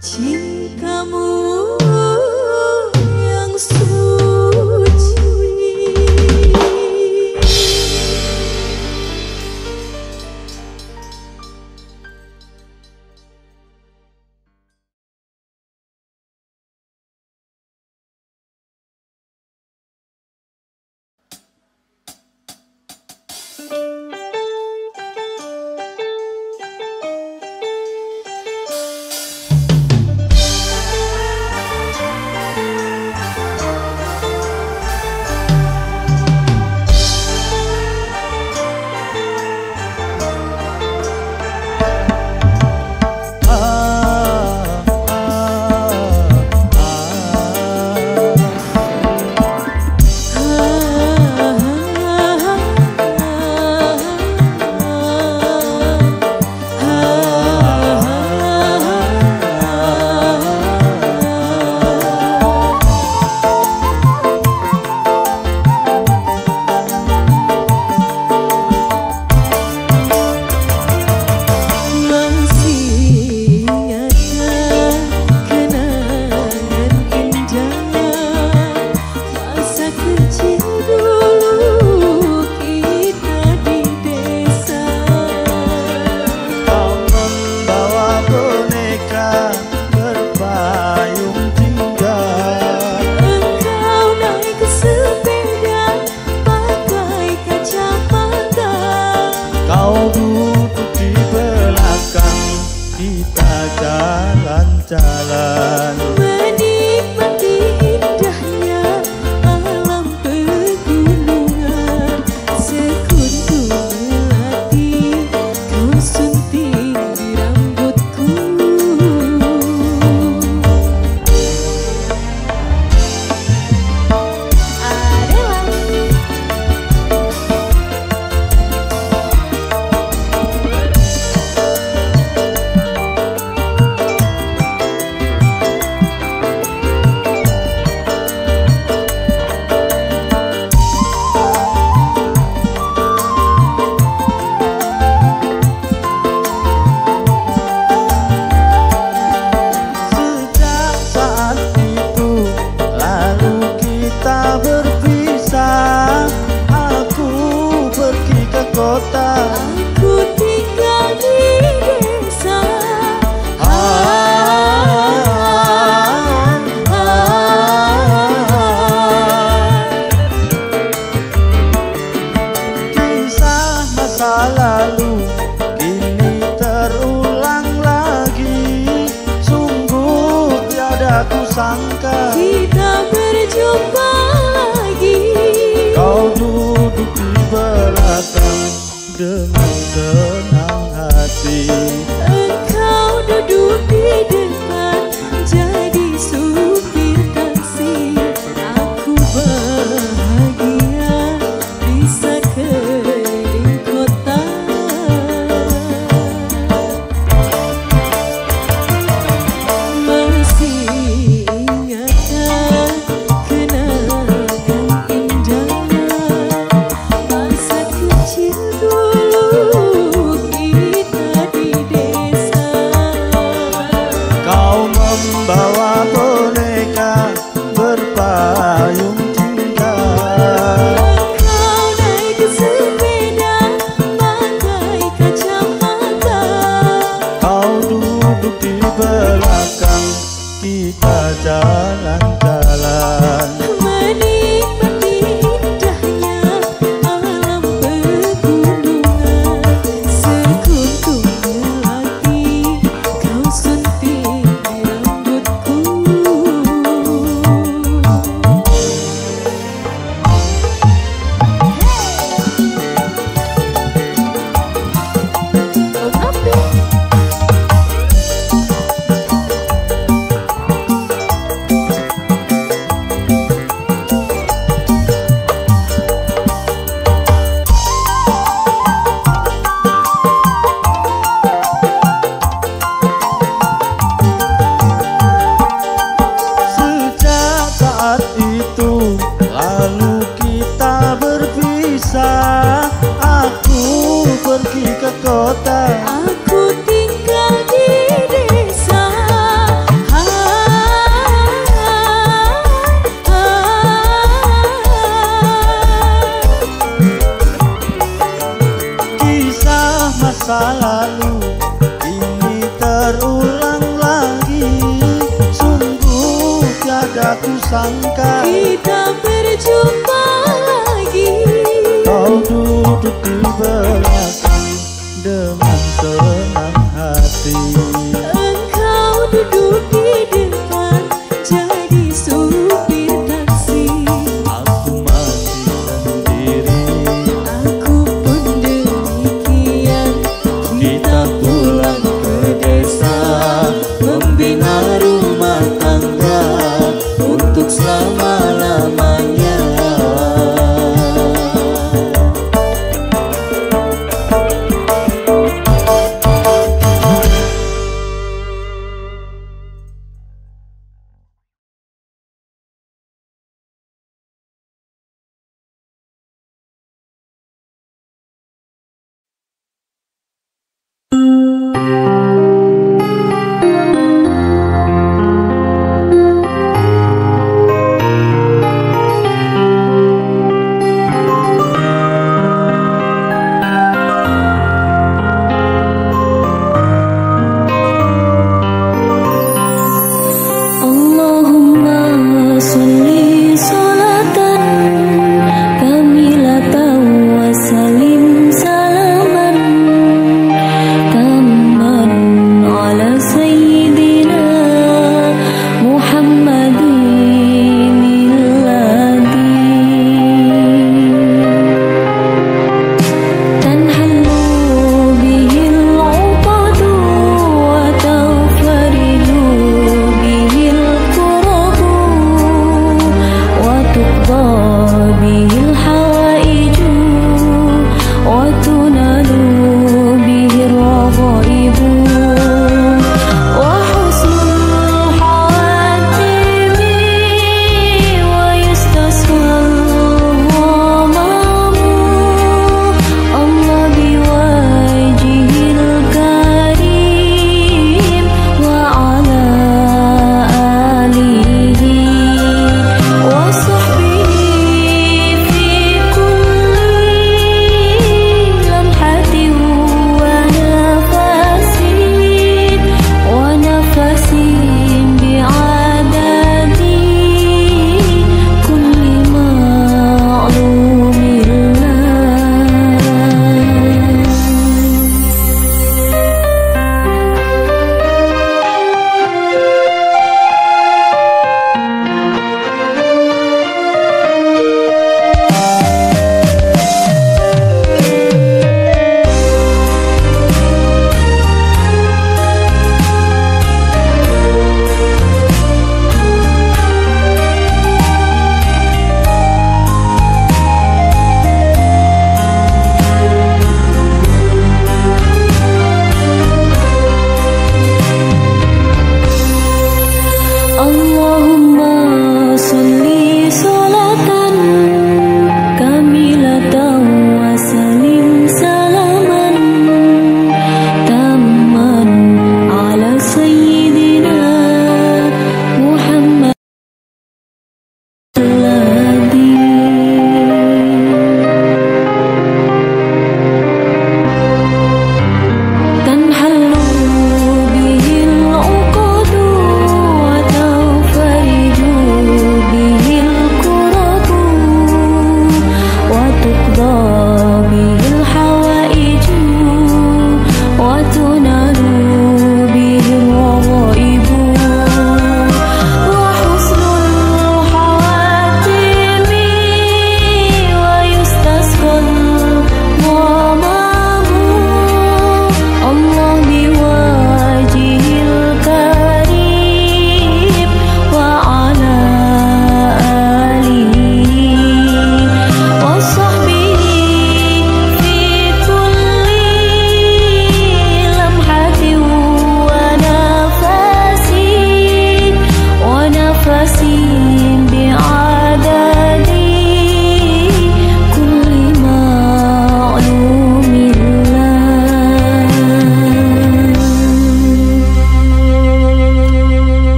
七个木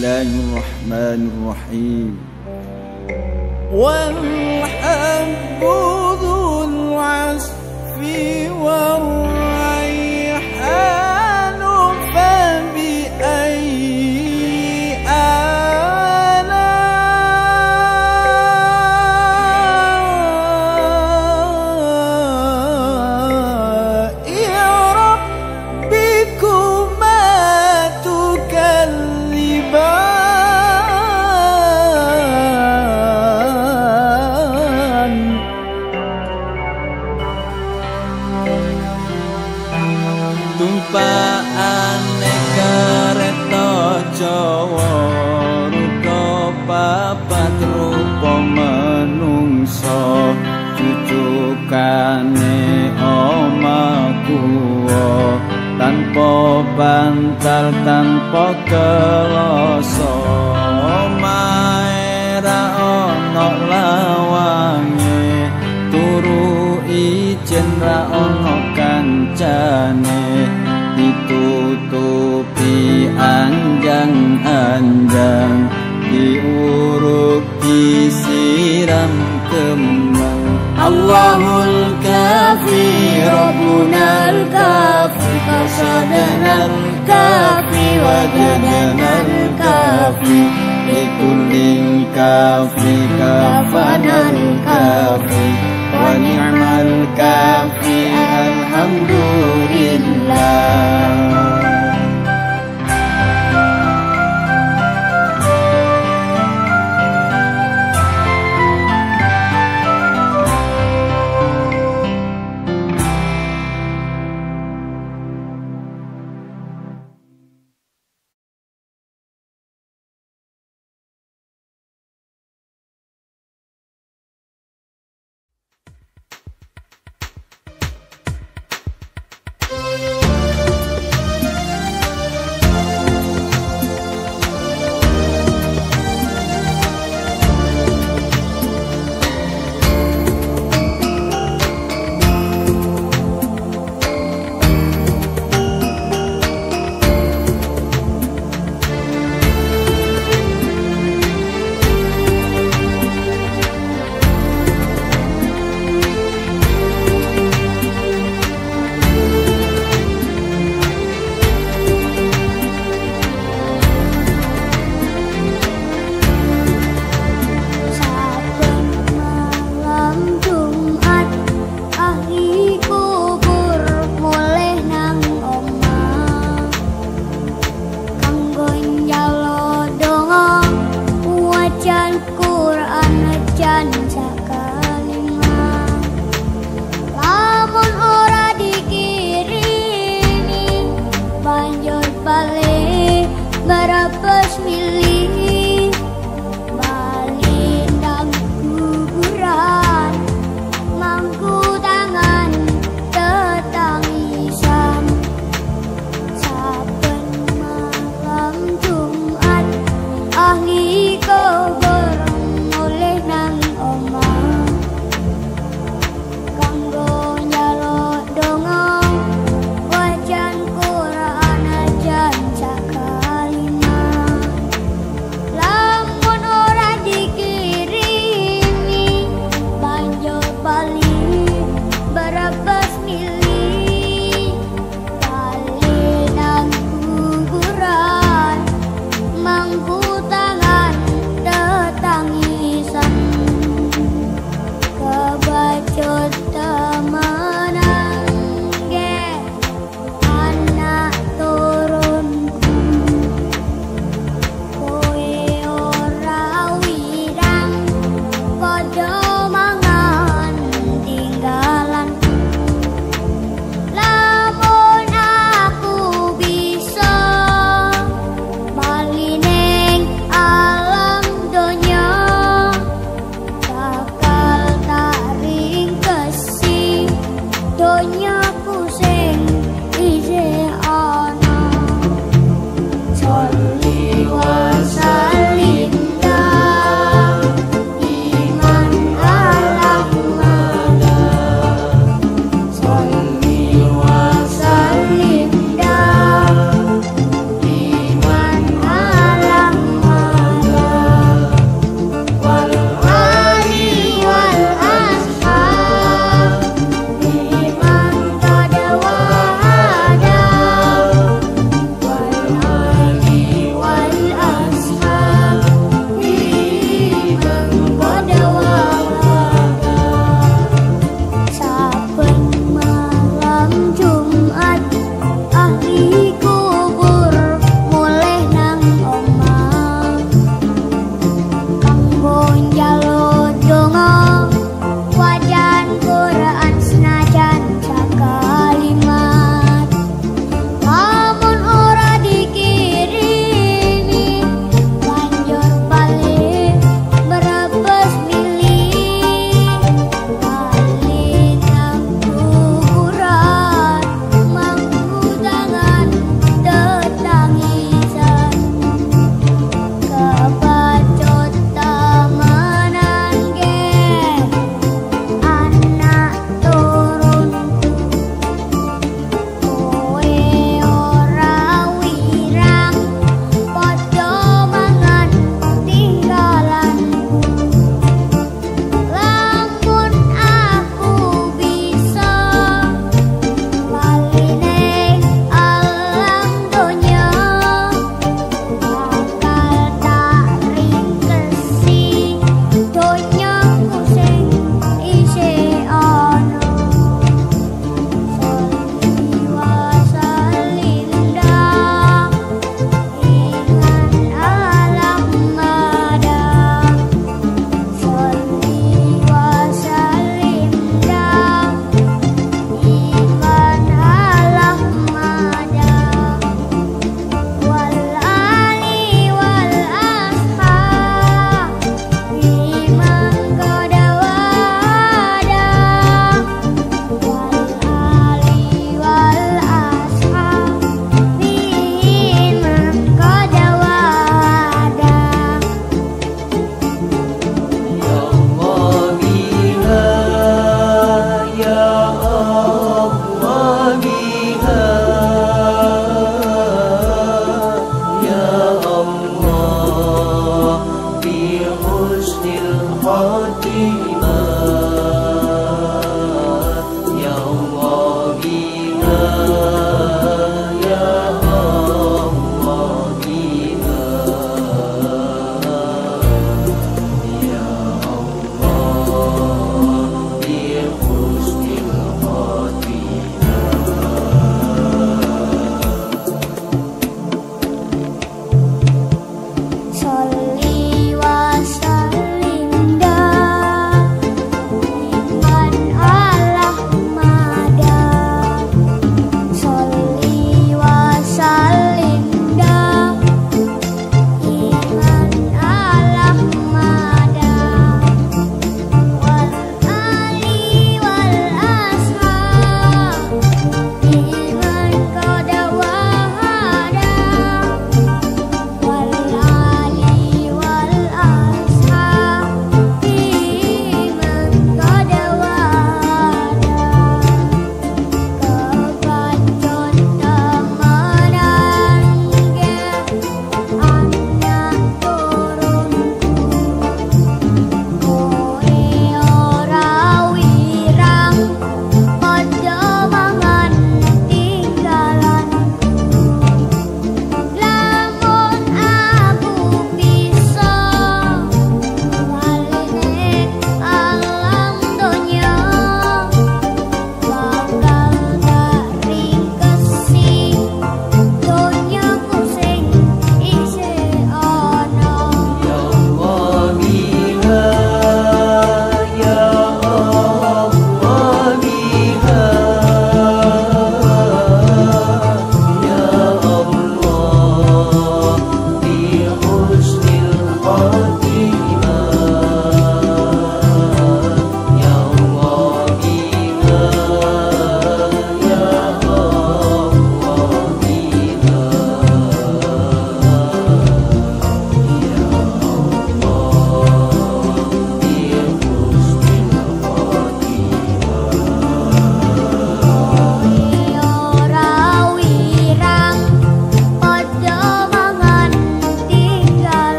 الله الرحمن الرحيم. والحب ذو العسف والرحيم bantal tanpa kelasa. Maera ono lawange turu ijen ra ono kancane. Ditutupi anjang-anjang diuruk disiram kembang Allahul الكافي ربنا الكافي فصدنا الكافي وجدنا الكافي لكل كافي كافنا الكافي ونعم الكافي الحمد لله